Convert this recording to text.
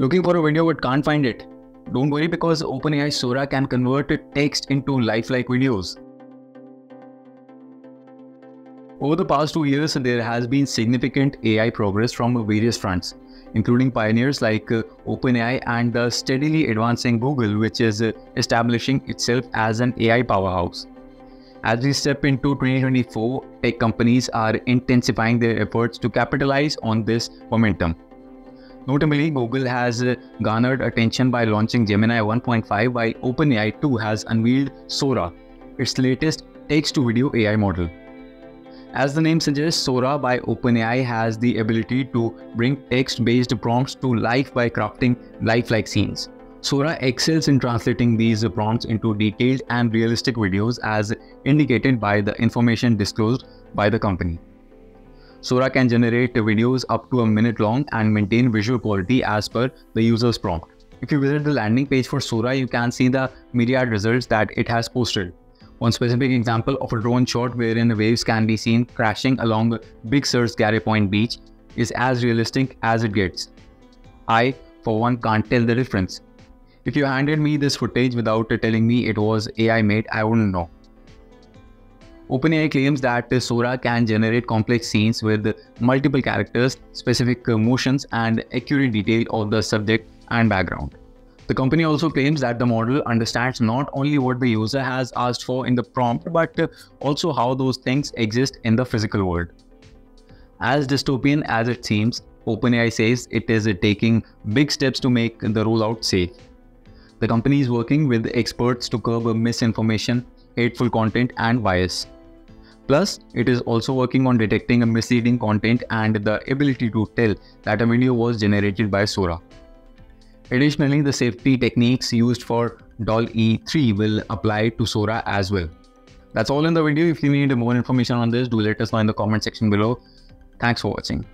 Looking for a video but can't find it? Don't worry because OpenAI Sora can convert text into lifelike videos. Over the past two years, there has been significant AI progress from various fronts, including pioneers like uh, OpenAI and the steadily advancing Google, which is uh, establishing itself as an AI powerhouse. As we step into 2024, tech companies are intensifying their efforts to capitalize on this momentum. Notably, Google has uh, garnered attention by launching Gemini 1.5 while OpenAI too has unveiled Sora, its latest text-to-video AI model. As the name suggests, Sora by OpenAI has the ability to bring text-based prompts to life by crafting lifelike scenes. Sora excels in translating these prompts into detailed and realistic videos as indicated by the information disclosed by the company. Sora can generate videos up to a minute long and maintain visual quality as per the user's prompt. If you visit the landing page for Sora, you can see the myriad results that it has posted. One specific example of a drone shot wherein waves can be seen crashing along Big Sur's Gary Point beach is as realistic as it gets. I, for one, can't tell the difference. If you handed me this footage without telling me it was AI made, I wouldn't know. OpenAI claims that Sora can generate complex scenes with multiple characters, specific motions, and accurate detail of the subject and background. The company also claims that the model understands not only what the user has asked for in the prompt, but also how those things exist in the physical world. As dystopian as it seems, OpenAI says it is taking big steps to make the rollout safe. The company is working with experts to curb misinformation, hateful content, and bias. Plus, it is also working on detecting a misleading content and the ability to tell that a video was generated by Sora. Additionally, the safety techniques used for DALL-E 3 will apply to Sora as well. That's all in the video. If you need more information on this, do let us know in the comment section below. Thanks for watching.